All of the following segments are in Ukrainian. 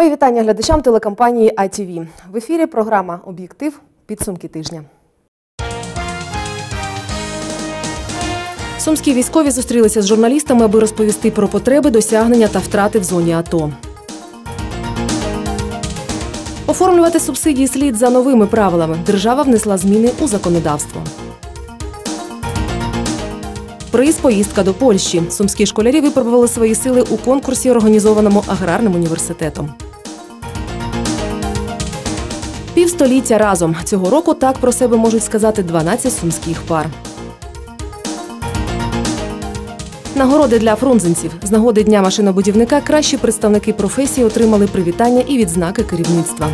Мої вітання глядачам телекомпанії ITV. В ефірі програма Об'єктив. Підсумки тижня. Сумські військові зустрілися з журналістами, аби розповісти про потреби, досягнення та втрати в зоні АТО. Оформлювати субсидії слід за новими правилами. Держава внесла зміни у законодавство. Приз поїздка до Польщі. Сумські школярі випробували свої сили у конкурсі, організованому аграрним університетом. Півстоліття разом. Цього року так про себе можуть сказати 12 сумських пар. Нагороди для фрунзенців. З нагоди Дня машинобудівника кращі представники професії отримали привітання і відзнаки керівництва.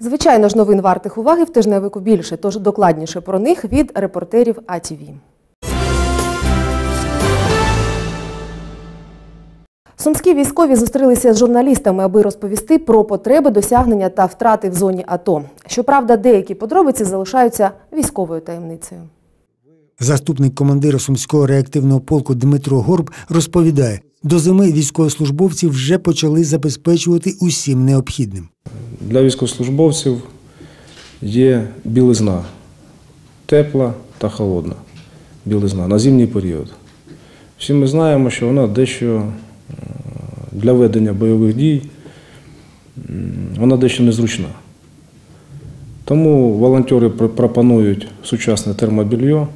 Звичайно ж, новин вартих уваги в тижневику більше, тож докладніше про них від репортерів АТВ. Сумські військові зустрілися з журналістами, аби розповісти про потреби, досягнення та втрати в зоні АТО. Щоправда, деякі подробиці залишаються військовою таємницею. Заступник командира сумського реактивного полку Дмитро Горб розповідає, до зими військовослужбовці вже почали забезпечувати усім необхідним. Для військовослужбовців є білизна тепла та холодна білизна на зимній період. Всі ми знаємо, що вона дещо для ведення бойових дій вона дещо незручна. Тому волонтери пропонують сучасне термобільйо.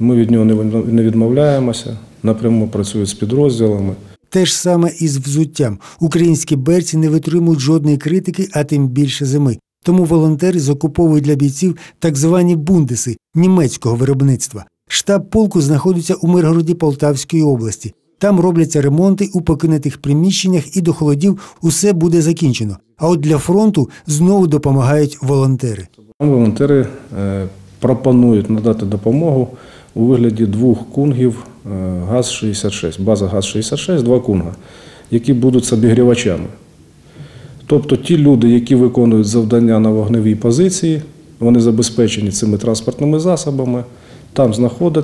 Ми від нього не відмовляємося, напряму працюють з підрозділами. Те ж саме і з взуттям. Українські берці не витримують жодної критики, а тим більше зими. Тому волонтери закуповують для бійців так звані бундеси німецького виробництва. Штаб полку знаходиться у Миргороді Полтавської області. Там робляться ремонти у покинутих приміщеннях і до холодів усе буде закінчено. А от для фронту знову допомагають волонтери. Волонтери е, пропонують надати допомогу у вигляді двох кунгів е, ГАЗ-66, база ГАЗ-66, два кунга, які будуть з обігрівачами. Тобто ті люди, які виконують завдання на вогневій позиції, вони забезпечені цими транспортними засобами, там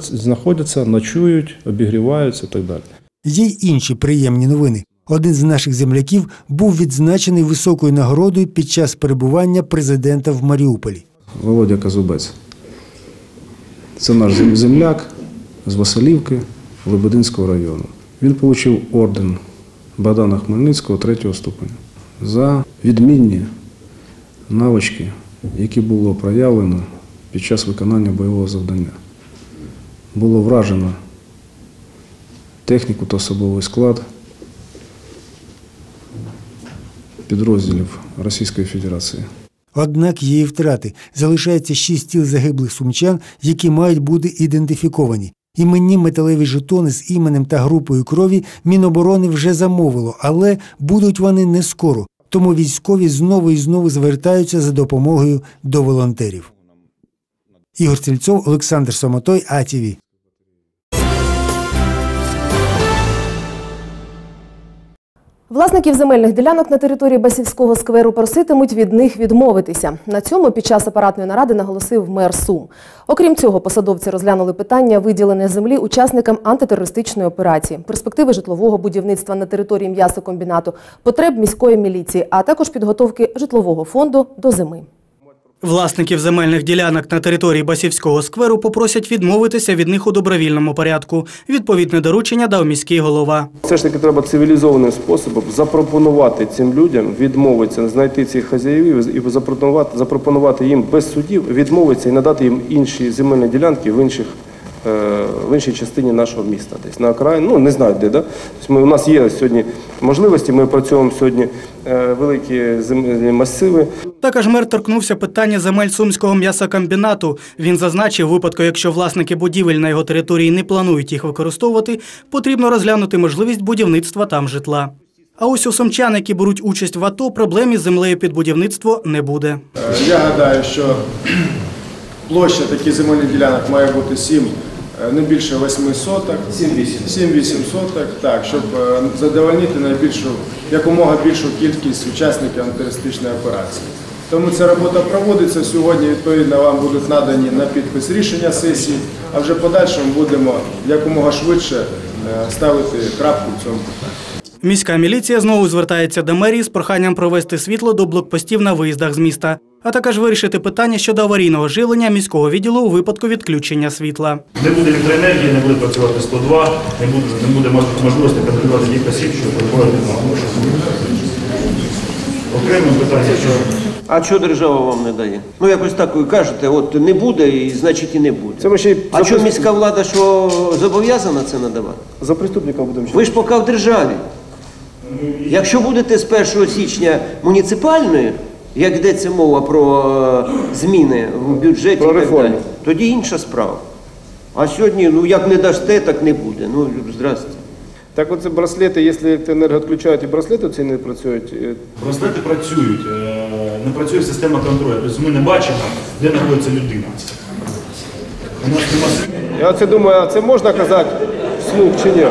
знаходяться ночують, обігріваються і так далі. Є й інші приємні новини. Один з наших земляків був відзначений високою нагородою під час перебування президента в Маріуполі. Володя Казубець. Це наш земляк з Василівки Лебединського району. Він отримав орден Богдана Хмельницького третього ступеня за відмінні навички, які було проявлено під час виконання бойового завдання. Було вражено техніку та особовий склад підрозділів Російської Федерації. Однак і втрати. Залишається шість тіл загиблих сумчан, які мають бути ідентифіковані. Іменні металеві жетони з іменем та групою крові Міноборони вже замовило, але будуть вони не скоро. Тому військові знову і знову звертаються за допомогою до волонтерів. Ігор Стрільцов, Олександр Сомотой, АТВ. Власників земельних ділянок на території Басівського скверу проситимуть від них відмовитися. На цьому під час апаратної наради наголосив мер Сум. Окрім цього, посадовці розглянули питання виділення землі учасникам антитерористичної операції, перспективи житлового будівництва на території м'ясокомбінату, потреб міської міліції, а також підготовки житлового фонду до зими. Власників земельних ділянок на території Басівського скверу попросять відмовитися від них у добровільному порядку. Відповідне доручення дав міський голова. Все ж таки треба цивілізованим способом запропонувати цим людям відмовитися, знайти цих хазяїв і запропонувати, запропонувати їм без судів відмовитися і надати їм інші земельні ділянки в інших. Е, В іншій частині нашого міста, десь на окраїні, ну не знаю де, да? Тобто ми, у нас є сьогодні можливості, ми працюємо сьогодні е, великі земельні масиви. Також мер торкнувся питання земель сумського м'ясокомбінату. Він зазначив, випадку, якщо власники будівель на його території не планують їх використовувати, потрібно розглянути можливість будівництва там житла. А ось у сумчан, які беруть участь в АТО, проблем із землею під будівництво не буде. Я гадаю, що площа таких земельних ділянок має бути 7, е, не більше 8 соток. 7-8 соток, так, щоб е, задовольнити найбільшу, якомога більшу кількість учасників антитерористичної операції. Тому ця робота проводиться. Сьогодні, відповідно, вам будуть надані на підпис рішення сесії, а вже подальшому будемо якомога швидше е, ставити крапку в цьому питанні. Міська міліція знову звертається до мерії з проханням провести світло до блокпостів на виїздах з міста, а також вирішити питання щодо аварійного живлення міського відділу у випадку відключення світла. Не буде електроенергії, не буде працювати 102, не буде, не буде мож- можливості контролювати тих осіб, що приходять на Окреме питання, що А що держава вам не дає? Ну якось так ви кажете, от не буде, і значить і не буде. Це ми ще й А що міська влада що зобов'язана це надавати? за преступником будемо ще. Ви ж поки в державі. Якщо будете з 1 січня муніципальною, як йдеться мова про е, зміни в бюджеті, Про і так реформи. далі, тоді інша справа. А сьогодні, ну як не дасте, так не буде. Ну, здрасте. Так оце браслети, якщо електроенерго відключають і браслети ці не працюють, е, браслети працюють, е, не працює система контролю. Тобто ми не бачимо, де знаходиться людина. У нас немає я оце думаю, а це можна казати вслух чи ні?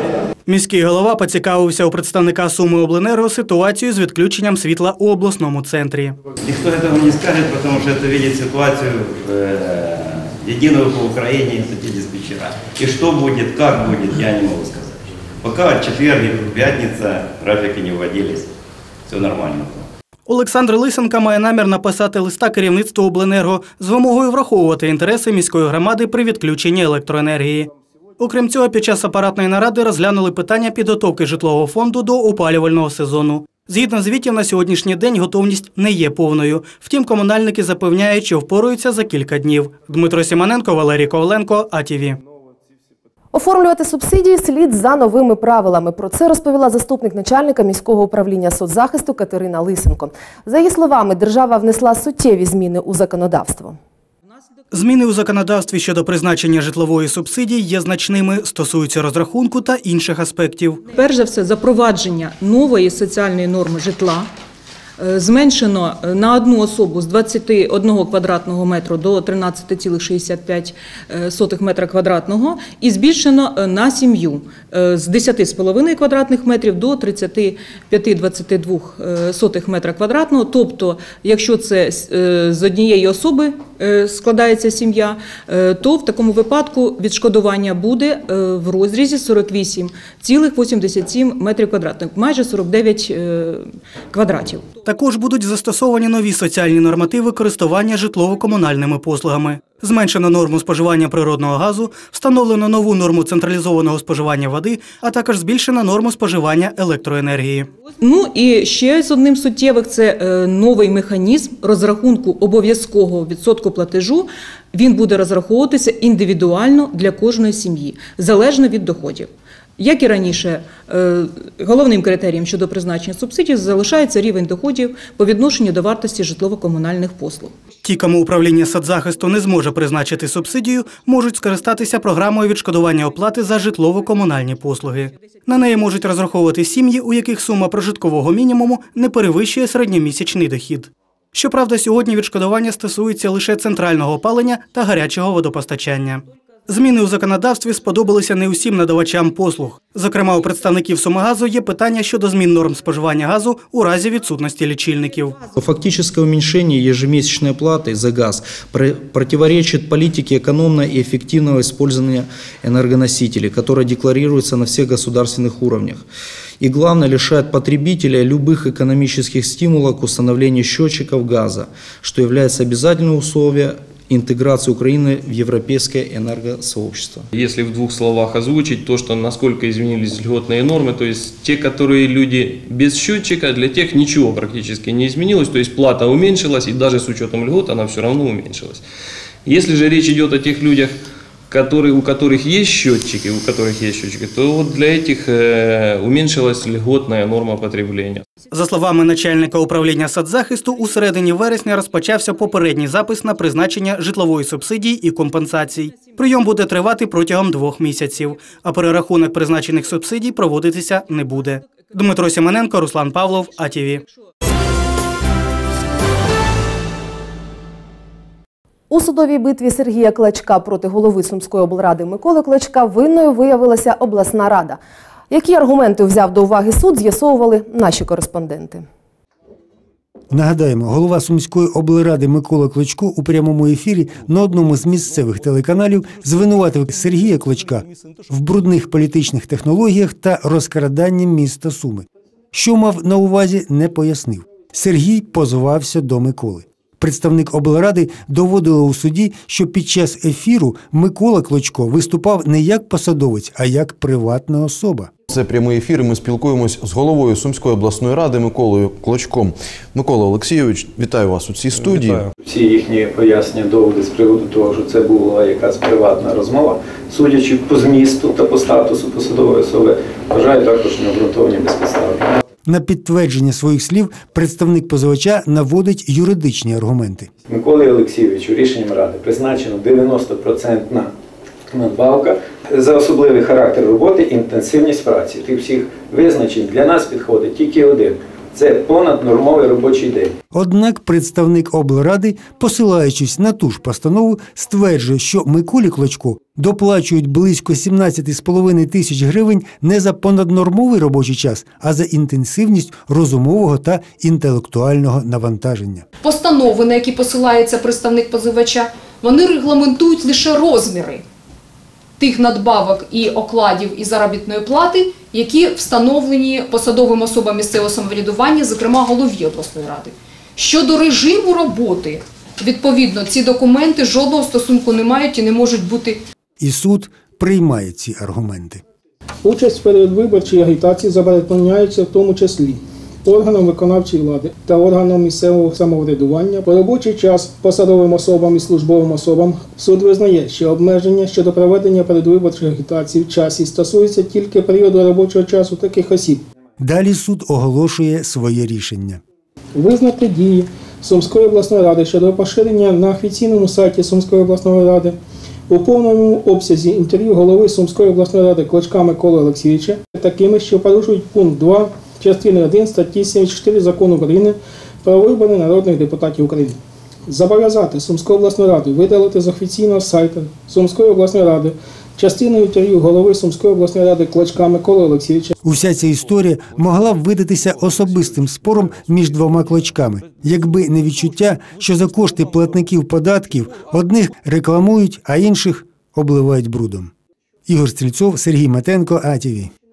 Міський голова поцікавився у представника Суми Обленерго ситуацію з відключенням світла у обласному центрі. Никто этого не скажет, потому что это видит ситуацию э, единого по Украине сети диспетчера. И что будет, как будет, я не могу сказать. Пока четверг, пятница, графики не вводились, все нормально. Олександр Лисенка має намір написати листа керівництву Обленерго з вимогою враховувати інтереси міської громади при відключенні електроенергії. Окрім цього, під час апаратної наради розглянули питання підготовки житлового фонду до опалювального сезону. Згідно звітів, на сьогоднішній день готовність не є повною. Втім, комунальники запевняють, що впораються за кілька днів. Дмитро Сімоненко, Валерій Коваленко, АТВ. Оформлювати субсидії слід за новими правилами. Про це розповіла заступник начальника міського управління соцзахисту Катерина Лисенко. За її словами, держава внесла суттєві зміни у законодавство. Зміни у законодавстві щодо призначення житлової субсидії є значними, стосуються розрахунку та інших аспектів. Перш за все, запровадження нової соціальної норми житла. Е, Зменшено е, на одну особу з 21 квадратного метру до 13,65 сотих метра квадратного і збільшено е, на сім'ю е, з 10,5 квадратних метрів до 35,22 е, сотих метра квадратного. Тобто, якщо це е, з однієї особи е, складається сім'я, е, то в такому випадку відшкодування буде е, в розрізі 48,87 метрів квадратних, майже 49 е, квадратів. Також будуть застосовані нові соціальні нормативи користування житлово-комунальними послугами. Зменшено норму споживання природного газу, встановлено нову норму централізованого споживання води, а також збільшено норму споживання електроенергії. Ну і ще з одним суттєвих це е, новий механізм розрахунку обов'язкового відсотку платежу. Він буде розраховуватися індивідуально для кожної сім'ї, залежно від доходів. Як і раніше, е, головним критерієм щодо призначення субсидій залишається рівень доходів по відношенню до вартості житлово-комунальних послуг. Ті, кому управління соцзахисту не зможе призначити субсидію, можуть скористатися програмою відшкодування оплати за житлово-комунальні послуги. На неї можуть розраховувати сім'ї, у яких сума прожиткового мінімуму не перевищує середньомісячний дохід. Щоправда, сьогодні відшкодування стосується лише центрального опалення та гарячого водопостачання. Зміни у законодавстві сподобалися не усім надавачам послуг. Зокрема, у представників Сумагазу є питання щодо змін норм споживання газу у разі відсутності лічильників. Фактическое уменьшение ежемесячной платы за газ про- противоречит политике экономного и эффективного использования энергоносителей, которая декларируется на всех государственных уровнях. И главное, лишает потребителя любых экономических стимулов к установлению счетчиков газа, что является обязательным условием интеграции Украины в европейское энергосообщество. Если в двух словах озвучить то, что насколько изменились льготные нормы, то есть те, которые люди без счетчика, для тех ничего практически не изменилось, то есть плата уменьшилась, и даже с учетом льгот она все равно уменьшилась. Если же речь идет о тех людях, которые, у которых есть счетчики, у которых есть счетчики, то вот для этих э, уменьшилась льготная норма потребления. За словами начальника управління соцзахисту, у середині вересня розпочався попередній запис на призначення житлової субсидії і компенсацій. Прийом буде тривати протягом двох місяців, а перерахунок призначених субсидій проводитися не буде. Дмитро Сімоненко, Руслан Павлов, АТВ. У судовій битві Сергія Клачка проти голови Сумської облради Миколи Клачка винною виявилася обласна рада. Які аргументи взяв до уваги суд, з'ясовували наші кореспонденти. Нагадаємо, голова Сумської облради Микола Клочко у прямому ефірі на одному з місцевих телеканалів звинуватив Сергія Клочка в брудних політичних технологіях та розкраданні міста Суми. Що мав на увазі, не пояснив. Сергій позивався до Миколи. Представник облради доводила у суді, що під час ефіру Микола Клочко виступав не як посадовець, а як приватна особа. Це прямий ефір. і Ми спілкуємось з головою Сумської обласної ради Миколою Клочком. Микола Олексійович, вітаю вас у цій студії. Вітаю. Всі їхні пояснення доводи з приводу того, що це була якась приватна розмова, судячи по змісту та по статусу посадової особи, вважаю також необґрунтовані безпідставні. На підтвердження своїх слів представник позивача наводить юридичні аргументи. Миколі Олексійовичу рішенням ради призначено 90% надбавка за особливий характер роботи і інтенсивність праці. Тих всіх визначень для нас підходить тільки один це понаднормовий робочий день. Однак представник облради, посилаючись на ту ж постанову, стверджує, що Миколі Клочко доплачують близько 17,5 тисяч гривень не за понаднормовий робочий час, а за інтенсивність розумового та інтелектуального навантаження. Постанови, на які посилається представник позивача, вони регламентують лише розміри тих надбавок і окладів і заробітної плати, які встановлені посадовим особам місцевого самоврядування, зокрема голові обласної ради. Щодо режиму роботи, відповідно, ці документи жодного стосунку не мають і не можуть бути І суд приймає ці аргументи. Участь в передвиборчій агітації забороняється в тому числі органам виконавчої влади та органам місцевого самоврядування по робочий час посадовим особам і службовим особам суд визнає, що обмеження щодо проведення передвиборчих агітацій в часі стосується тільки періоду робочого часу таких осіб. Далі суд оголошує своє рішення. Визнати дії Сумської обласної ради щодо поширення на офіційному сайті Сумської обласної ради у повному обсязі інтерв'ю голови Сумської обласної ради Клочка Миколи Олексійовича такими, що порушують пункт 2 частини 1 статті 74 закону України про вибори народних депутатів України. Зобов'язати Сумську обласну раду видалити з офіційного сайту Сумської обласної ради частину інтерв'ю голови Сумської обласної ради Клочка Миколи Олексійовича Уся ця історія могла б видатися особистим спором між двома клочками, якби не відчуття, що за кошти платників податків одних рекламують, а інших обливають брудом. Ігор Стрільцов, Сергій Матенко, АТВ.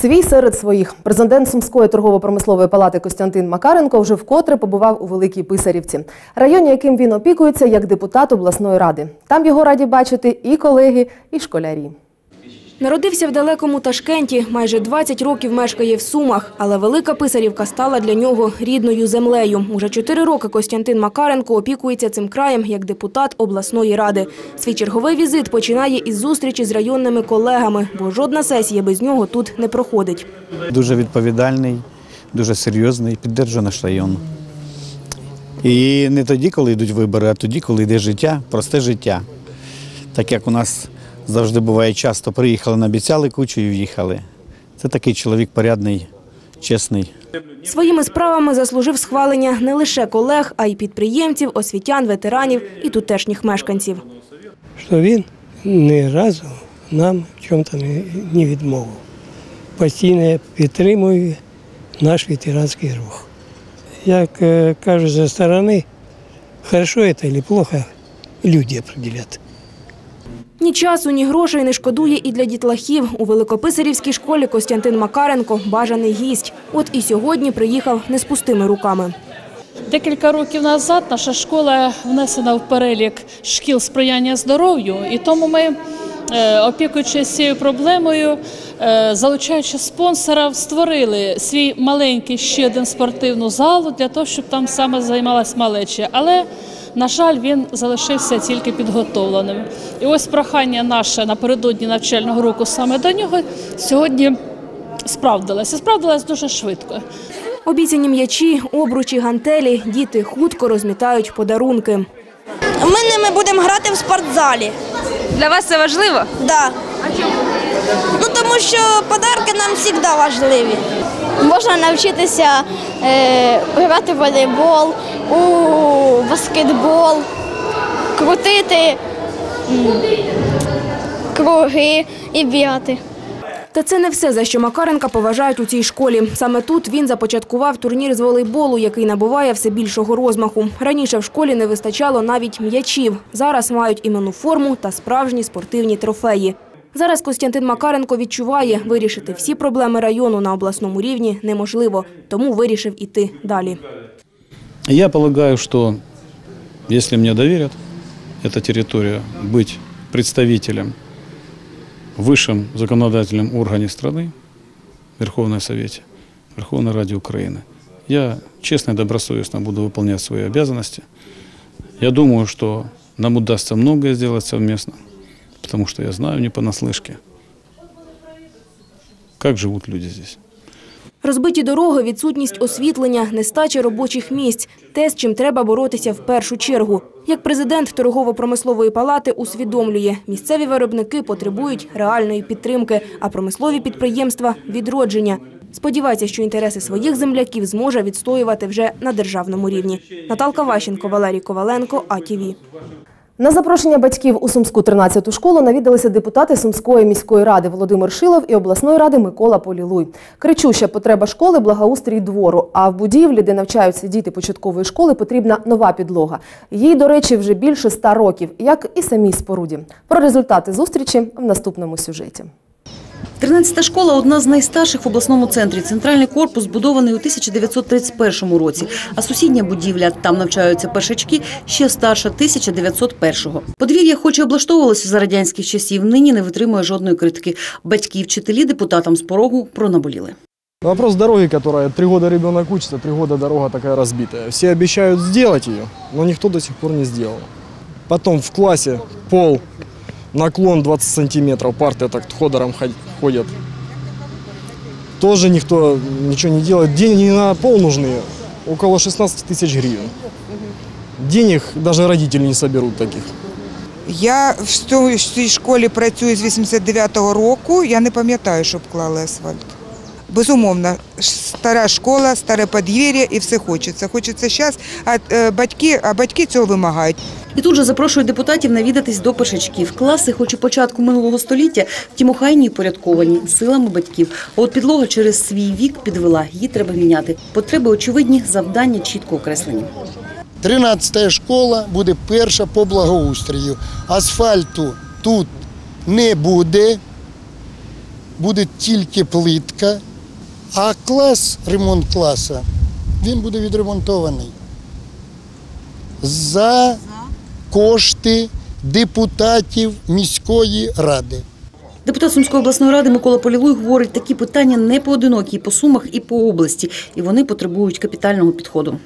Свій серед своїх президент Сумської торгово-промислової палати Костянтин Макаренко вже вкотре побував у Великій Писарівці, районі, яким він опікується як депутат обласної ради. Там його раді бачити і колеги, і школярі. Народився в далекому Ташкенті, майже 20 років мешкає в Сумах, але Велика Писарівка стала для нього рідною землею. Уже 4 роки Костянтин Макаренко опікується цим краєм як депутат обласної ради. Свій черговий візит починає із зустрічі з районними колегами, бо жодна сесія без нього тут не проходить. Дуже відповідальний, дуже серйозний, підтримує наш район. І не тоді, коли йдуть вибори, а тоді, коли йде життя, просте життя. Так як у нас завжди буває часто, приїхали, наобіцяли кучу і в'їхали. Це такий чоловік порядний, чесний. Своїми справами заслужив схвалення не лише колег, а й підприємців, освітян, ветеранів і тутешніх мешканців. що він ні разу нам в чому-то не, не відмовив. Постійно підтримує наш ветеранський рух. Як е, кажуть зі сторони, хорошо це чи плохо, люди определять. Ні часу, ні грошей не шкодує і для дітлахів. У Великописарівській школі Костянтин Макаренко – бажаний гість. От і сьогодні приїхав не з пустими руками. Декілька років назад наша школа внесена в перелік шкіл сприяння здоров'ю, і тому ми, е, опікуючись цією проблемою, е, залучаючи спонсора, створили свій маленький ще один спортивну залу для того, щоб там саме займалась малеча. Але на жаль, він залишився тільки підготовленим. І ось прохання наше напередодні навчального року саме до нього сьогодні справдилося. Справдилось дуже швидко. Обіцяні м'ячі, обручі, гантелі, діти хутко розмітають подарунки. Ми ними будемо грати в спортзалі. Для вас це важливо? Да. Ну тому що подарки нам завжди важливі. Можна навчитися е, грати в волейбол, у баскетбол, крутити круги і бігати. Та це не все, за що Макаренка поважають у цій школі. Саме тут він започаткував турнір з волейболу, який набуває все більшого розмаху. Раніше в школі не вистачало навіть м'ячів. Зараз мають іменну форму та справжні спортивні трофеї. Зараз Костянтин Макаренко відчуває, вирішити всі проблеми району на обласному рівні неможливо, тому вирішив іти далі. Я полагаю, что если мне доверят эта территория быть представителем в высшем законодательном органе страны, Верховной Совете, Верховной Раде Украины, я честно и добросовестно буду выполнять свои обязанности. Я думаю, что нам удастся многое сделать совместно, потому что я знаю не понаслышке, как живут люди здесь. Розбиті дороги, відсутність освітлення, нестача робочих місць – те, з чим треба боротися в першу чергу. Як президент торгово-промислової палати усвідомлює, місцеві виробники потребують реальної підтримки, а промислові підприємства – відродження. Сподівається, що інтереси своїх земляків зможе відстоювати вже на державному рівні. Наталка Ващенко, Валерій Коваленко, АТВ. На запрошення батьків у Сумську 13-ту школу навідалися депутати Сумської міської ради Володимир Шилов і обласної ради Микола Полілуй. Кричуща потреба школи – благоустрій двору, а в будівлі, де навчаються діти початкової школи, потрібна нова підлога. Їй, до речі, вже більше ста років, як і самій споруді. Про результати зустрічі в наступному сюжеті. 13-та школа – одна з найстарших в обласному центрі. Центральний корпус збудований у 1931 році, а сусідня будівля, там навчаються першачки, ще старша – 1901-го. Подвір'я хоч і облаштовувалося за радянських часів, нині не витримує жодної критики. Батьки, вчителі, депутатам з порогу пронаболіли. Вопрос дороги, которая три года ребенок учится, три года дорога такая разбитая. Все обещают сделать ее, но никто до сих пор не сделал. Потом в классе пол, наклон 20 сантиметров, парты так ходором ход- ходят. Тоже никто ничего не делает. Деньги на пол нужны, около 16 тысяч гривен. Денег даже родители не соберут таких. Я в цій- в цій школі працюю з 89-го року. Я не пам'ятаю, щоб клали асфальт. Безумовно, стара школа, старе подвір'я і все хочеться. Хочеться зараз, а е, батьки, а батьки цього вимагають. І тут же запрошують депутатів навідатись до першачків. Класи, хоч і початку минулого століття, втім охайні і порядковані силами батьків. А от підлога через свій вік підвела, її треба міняти. Потреби очевидні, завдання чітко окреслені. 13 школа буде перша по благоустрою. Асфальту тут не буде, буде тільки плитка, а клас, ремонт класа, він буде відремонтований за кошти депутатів міської ради. Депутат Сумської обласної ради Микола Полілуй говорить, такі питання не поодинокі і по Сумах, і по області, і вони потребують капітального підходу.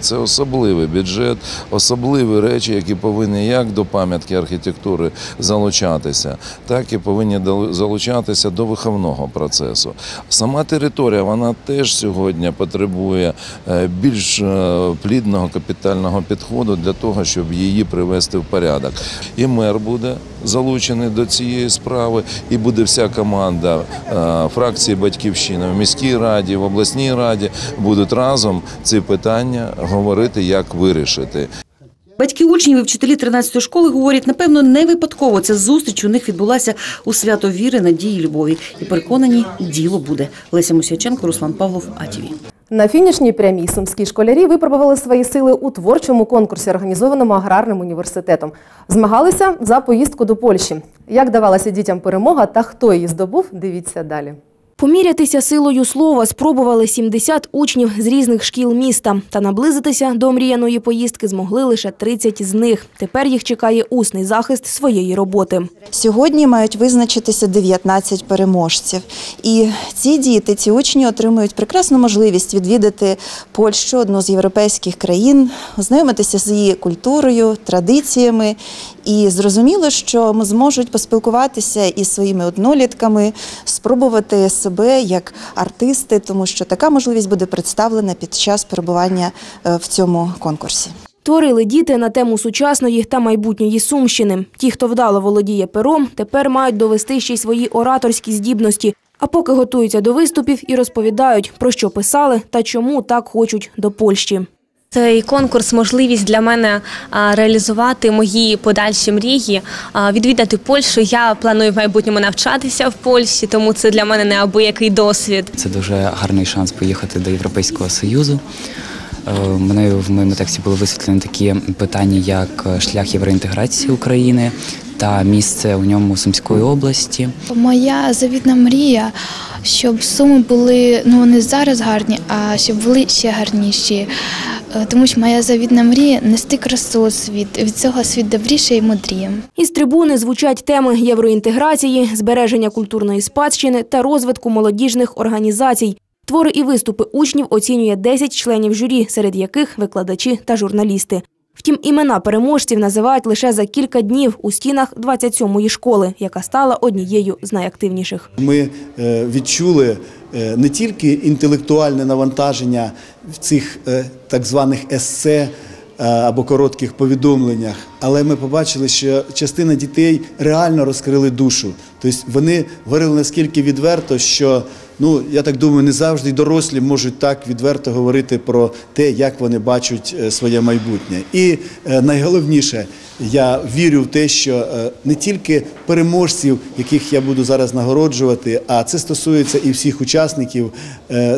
Це особливий бюджет, особливі речі, які повинні як до пам'ятки архітектури залучатися, так і повинні залучатися до виховного процесу. Сама територія вона теж сьогодні потребує е, більш е, плідного капітального підходу для того, щоб її привести в порядок. І мер буде залучений до цієї справи, і буде вся команда е, фракції Батьківщина в міській раді, в обласній раді будуть разом ці питання говорити, як вирішити. Батьки учнів і вчителі 13-ї школи говорять, напевно, не випадково ця зустріч у них відбулася у свято віри, надії, любові. І переконані, діло буде. Леся Мосяченко, Руслан Павлов, АТВ. На фінішній прямій сумські школярі випробували свої сили у творчому конкурсі, організованому аграрним університетом. Змагалися за поїздку до Польщі. Як давалася дітям перемога та хто її здобув, дивіться далі. Помірятися силою слова спробували 70 учнів з різних шкіл міста. Та наблизитися до мріяної поїздки змогли лише 30 з них. Тепер їх чекає усний захист своєї роботи. Сьогодні мають визначитися 19 переможців. І ці діти, ці учні отримують прекрасну можливість відвідати Польщу, одну з європейських країн, ознайомитися з її культурою, традиціями. І зрозуміло, що зможуть поспілкуватися із своїми однолітками, спробувати себе як артисти, тому що така можливість буде представлена під час перебування е, в цьому конкурсі. Творили діти на тему сучасної та майбутньої Сумщини. Ті, хто вдало володіє пером, тепер мають довести ще й свої ораторські здібності. А поки готуються до виступів і розповідають, про що писали та чому так хочуть до Польщі. Цей конкурс можливість для мене реалізувати мої подальші мрії, а, відвідати Польщу. Я планую в майбутньому навчатися в Польщі, тому це для мене неабиякий досвід. Це дуже гарний шанс поїхати до Європейського Союзу. Е, Мною в моєму тексті були висвітлені такі питання, як шлях євроінтеграції України та місце у ньому Сумської області. Моя завітна мрія, щоб суми були ну вони зараз гарні, а щоб були ще гарніші. Е, Тому що моя завітна мрія нести красу світ. Від цього світ добріше і мудріє. Із трибуни звучать теми євроінтеграції, збереження культурної спадщини та розвитку молодіжних організацій. Твори і виступи учнів оцінює 10 членів журі, серед яких викладачі та журналісти. Втім, імена переможців називають лише за кілька днів у стінах 27-ї школи, яка стала однією з найактивніших. Ми е, відчули е, не тільки інтелектуальне навантаження в цих е, так званих есе е, або коротких повідомленнях, але ми побачили, що частина дітей реально розкрили душу. Тобто вони говорили наскільки відверто, що ну я так думаю, не завжди дорослі можуть так відверто говорити про те, як вони бачать е, своє майбутнє. І е, найголовніше, я вірю в те, що е, не тільки переможців, яких я буду зараз нагороджувати, а це стосується і всіх учасників.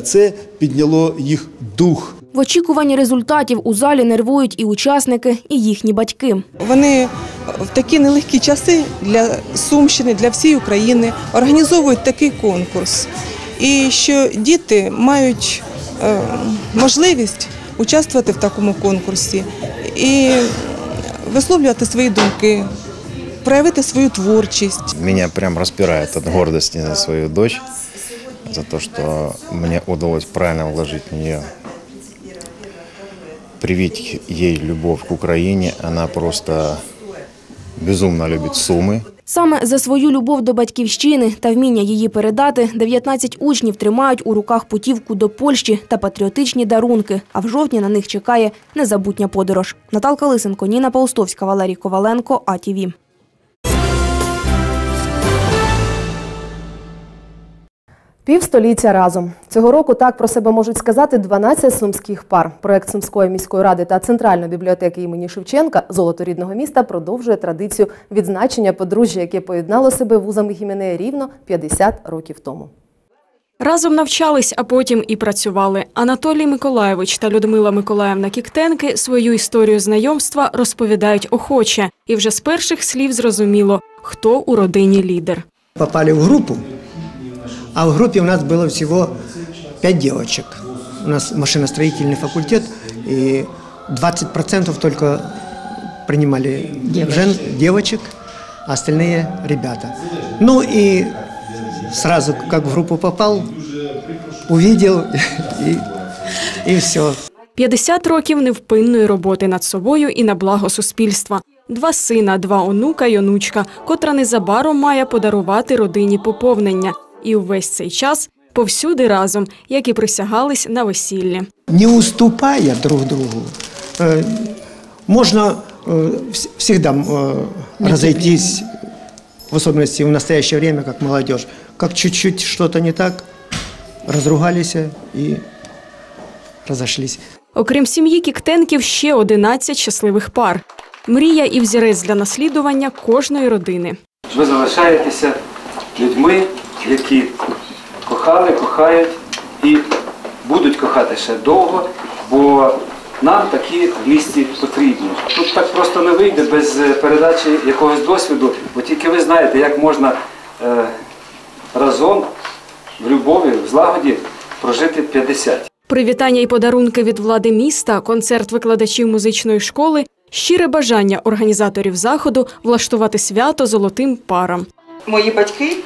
Це підняло їх дух. В очікуванні результатів у залі нервують і учасники, і їхні батьки. Вони в такі нелегкі часи для Сумщини, для всієї України організовують такий конкурс. І що діти мають е, можливість участвувати в такому конкурсі і висловлювати свої думки, проявити свою творчість. Меня прям распирает от гордости за свою дочь, за то, что мне удалось правильно вложить в нее, привить ей любовь к Украине. Она просто безумно любит Сумы. Саме за свою любов до батьківщини та вміння її передати 19 учнів тримають у руках путівку до Польщі та патріотичні дарунки. А в жовтні на них чекає незабутня подорож. Наталка Лисенко, Ніна Паустовська, Валерій Коваленко, АТВ. Півстоліття разом цього року так про себе можуть сказати 12 сумських пар. Проект Сумської міської ради та центральної бібліотеки імені Шевченка Золото рідного міста продовжує традицію відзначення подружжя, яке поєднало себе вузами Гіменея рівно 50 років тому. Разом навчались, а потім і працювали. Анатолій Миколаєвич та Людмила Миколаївна Кіктенки свою історію знайомства розповідають охоче. І вже з перших слів зрозуміло, хто у родині лідер. попали в группу, а в группе у нас было всего пять девочек. У нас машиностроительный факультет, и 20% только принимали жен, девочек, а остальные ребята. Ну и сразу, как в группу попал, увидел и, и все. 50 років невпинної роботи над собою і на благо суспільства. Два сина, два онука й онучка, котра незабаром має подарувати родині поповнення. І увесь цей час повсюди разом, як і присягались на весіллі. не уступая друг другу, э, можно э, вс- всегда э, разойтись, в особенности в настоящее время, как молодежь. Как чуть-чуть что-то не так, разругались и разошлись. Окрім сім'ї Кіктенків, ще 11 щасливих пар. Мрія і взірець для наслідування кожної родини. Ви залишаєтеся людьми, які кохали, кохають і будуть кохати ще довго, бо нам такі в місті потрібні. Тут так просто не вийде без е, передачі якогось досвіду, бо тільки ви знаєте, як можна е, разом в любові, в злагоді прожити 50. Привітання і подарунки від влади міста, концерт викладачів музичної школи, щире бажання організаторів заходу влаштувати свято золотим парам. Мої батьки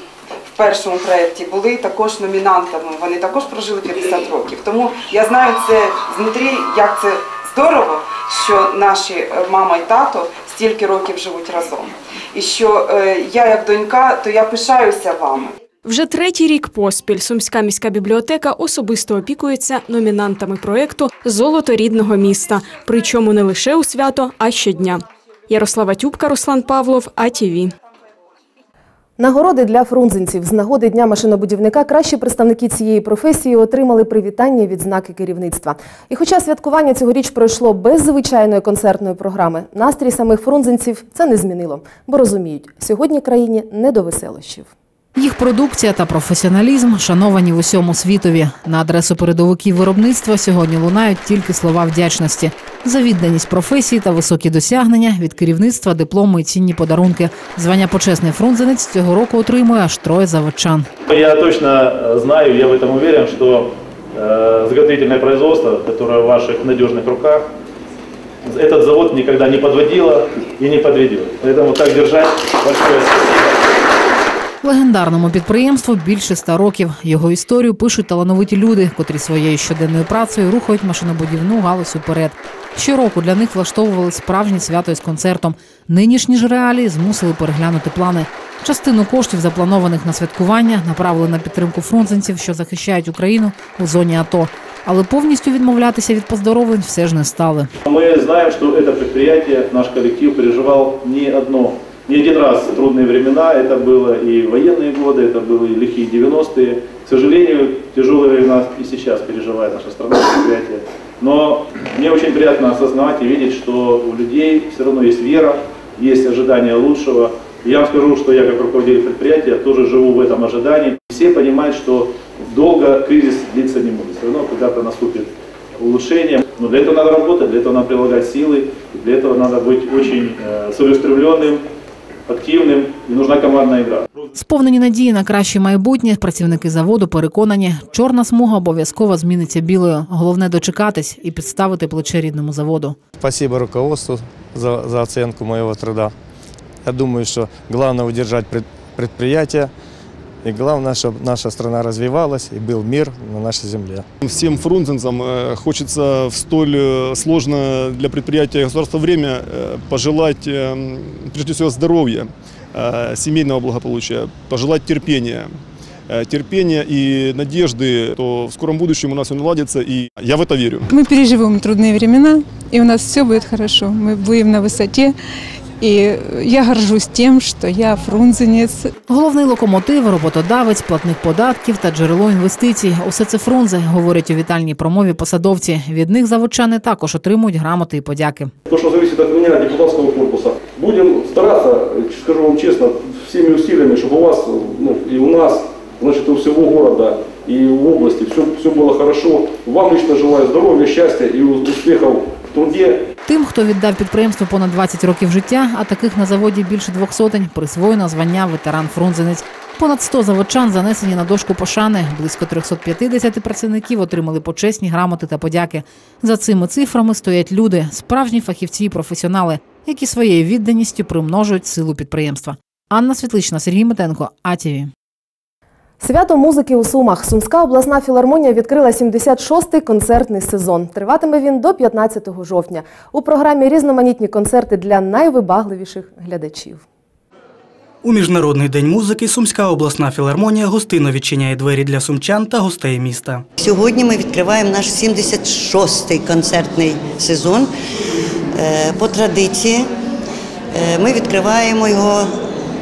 першому проєкті були також номінантами. Вони також прожили 50 років. Тому я знаю це знутрі, як це здорово, що наші мама і тато стільки років живуть разом. І що е, я, як донька, то я пишаюся вами. Вже третій рік поспіль Сумська міська бібліотека особисто опікується номінантами проєкту Золото рідного міста. Причому не лише у свято, а щодня. Ярослава Тюбка, Руслан Павлов, АТВ. Нагороди для фрунзенців з нагоди Дня машинобудівника кращі представники цієї професії отримали привітання від знаки керівництва. І хоча святкування цьогоріч пройшло без звичайної концертної програми, настрій самих фрунзенців це не змінило, бо розуміють, сьогодні країні не до веселощів. Їх продукція та професіоналізм шановані в усьому світові. На адресу передовиків виробництва сьогодні лунають тільки слова вдячності за відданість професії та високі досягнення від керівництва, дипломи і цінні подарунки. Звання почесний фрунзенець цього року отримує аж троє заводчан. Я точно э, знаю, я в этом уверен, что э, заготовительное производство, которое в ваших надежных руках, этот завод никогда не подводило и не подведет. Поэтому так держать. Большое спасибо. Легендарному підприємству більше ста років. Його історію пишуть талановиті люди, котрі своєю щоденною працею рухають машинобудівну галузь уперед. Щороку для них влаштовували справжнє свято із концертом. Нинішні ж реалії змусили переглянути плани. Частину коштів, запланованих на святкування, направили на підтримку фрунзенців, що захищають Україну у зоні АТО. Але повністю відмовлятися від поздоровлень все ж не стали. Мы знаем, что это предприятие, наш коллектив переживал не одно, не один раз трудные времена. Это было и военные годы, это было и лихие 90-е. К сожалению, тяжелые времена и сейчас переживает наша страна, предприятие. Но мне очень приятно осознавать и видеть, что у людей все равно есть вера, есть ожидание лучшего. Я вам скажу, что я как руководитель предприятия тоже живу в этом ожидании. Все понимают, что долго кризис длиться не может. Все равно когда-то наступит улучшение. Но для этого надо работать, для этого надо прилагать силы, для этого надо быть очень э, целеустремленным, активным, и нужна командна ігра. Сповнені надії на краще майбутнє, працівники заводу переконані, чорна смуга обов'язково зміниться білою. Головне дочекатись і підставити плече рідному заводу. Дякую руководству за, за оценку моєго труда. Я думаю, що головне удержать пред- предприятие, и главное, чтобы наша страна развивалась и был мир на нашей земле. Всем фрунзенцам э, хочется в столь э, сложное для предприятия и государства время э, пожелать, прежде всего, здоровья, семейного благополучия, пожелать терпения. Терпения и надежды, что в скором будущем у нас все наладится, и я в это верю. Мы переживем трудные времена, и у нас все будет хорошо. Мы будем на высоте. И я горжусь тем, что я фрунзенец. Головний локомотив, роботодавець, платник податків та джерело інвестицій. Усе це фрунзе, говорять у вітальній промові посадовці. Від них заводчани також отримують грамоти і подяки. То, что зависит от меня, депутатского корпуса, будем стараться, скажу вам честно, всеми усилиями, чтобы у вас ну, и у нас, значит, у всего города и в области все, все было хорошо. Вам лично желаю здоровья, счастья и успехов в. Тим, хто віддав підприємству понад 20 років життя, а таких на заводі більше двох сотень, присвоєно звання ветеран фрунзенець. Понад 100 заводчан занесені на дошку пошани. Близько 350 працівників отримали почесні грамоти та подяки. За цими цифрами стоять люди, справжні фахівці і професіонали, які своєю відданістю примножують силу підприємства. Анна Світлична, Сергій Метенко, АТВ. Свято музики у Сумах. Сумська обласна філармонія відкрила 76-й концертний сезон. Триватиме він до 15 жовтня. У програмі різноманітні концерти для найвибагливіших глядачів. У Міжнародний день музики Сумська обласна філармонія гостинно відчиняє двері для сумчан та гостей міста. Сьогодні ми відкриваємо наш 76-й концертний сезон. Е, По традиції е, ми відкриваємо його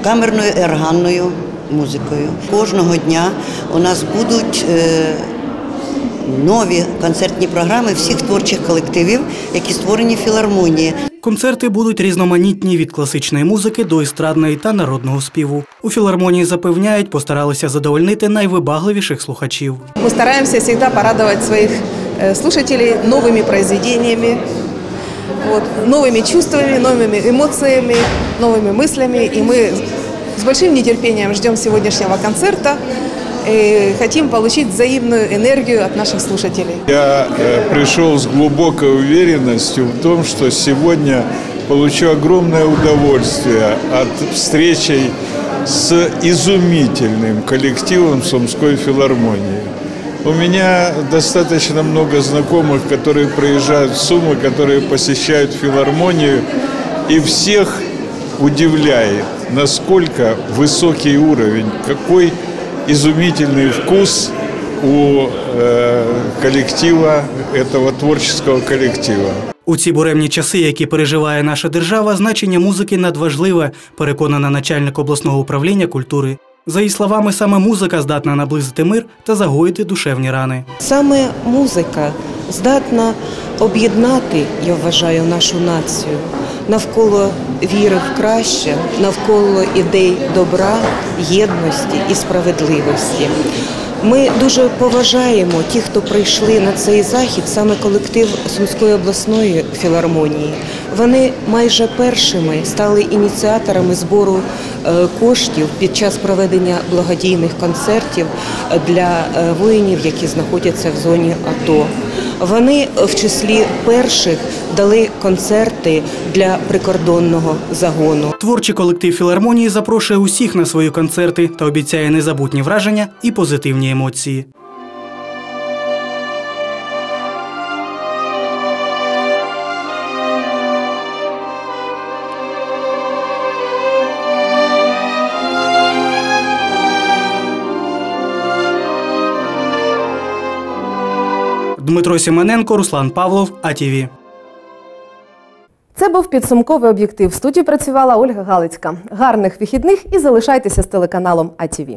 камерною і органною музикою. Кожного дня у нас будуть е, нові концертні програми всіх творчих колективів, які створені в філармонії. Концерти будуть різноманітні від класичної музики до естрадної та народного співу. У філармонії запевняють, постаралися задовольнити найвибагливіших слухачів. Мы стараемся всегда порадовать своих э, слушателей новыми произведениями, вот, новыми чувствами, новыми эмоциями, новыми мыслями. И мы с большим нетерпением ждем сегодняшнего концерта и хотим получить взаимную энергию от наших слушателей. Я э, пришел с глубокой уверенностью в том, что сегодня получу огромное удовольствие от встречи с изумительным коллективом Сумской филармонии. У меня достаточно много знакомых, которые приезжают в Сумы, которые посещают филармонию, и всех удивляет, насколько высокий уровень, какой изумительный вкус у э, коллектива, этого творческого коллектива. У ці буремні часи, які переживає наша держава, значення музики надважливе, переконана начальник обласного управління культури. За її словами, саме музика здатна наблизити мир та загоїти душевні рани. Саме музика здатна об'єднати, я вважаю, нашу націю навколо віри в краще, навколо ідей добра, єдності і справедливості. Ми дуже поважаємо ті, хто прийшли на цей захід, саме колектив Сумської обласної філармонії. Вони майже першими стали ініціаторами збору е, коштів під час проведення благодійних концертів для е, воїнів, які знаходяться в зоні АТО. Вони в числі перших дали концерти для прикордонного загону. Творчий колектив філармонії запрошує усіх на свої концерти та обіцяє незабутні враження і позитивні емоції. Дмитро Сімененко, Руслан Павлов, АТВ. Це був підсумковий об'єктив. В студії працювала Ольга Галицька. Гарних вихідних і залишайтеся з телеканалом АТВ.